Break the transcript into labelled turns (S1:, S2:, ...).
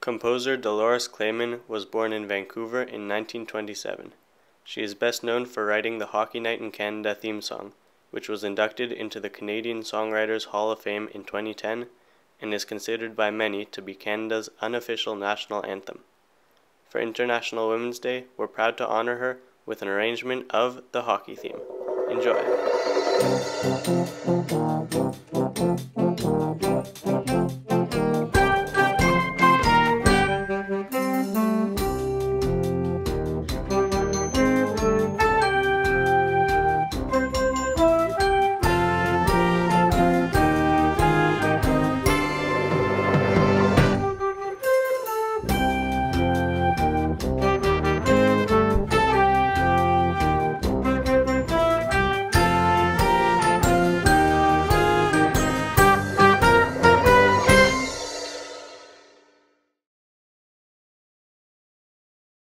S1: Composer Dolores Claman was born in Vancouver in 1927. She is best known for writing the Hockey Night in Canada theme song, which was inducted into the Canadian Songwriters Hall of Fame in 2010 and is considered by many to be Canada's unofficial national anthem. For International Women's Day, we're proud to honor her with an arrangement of the hockey theme. Enjoy!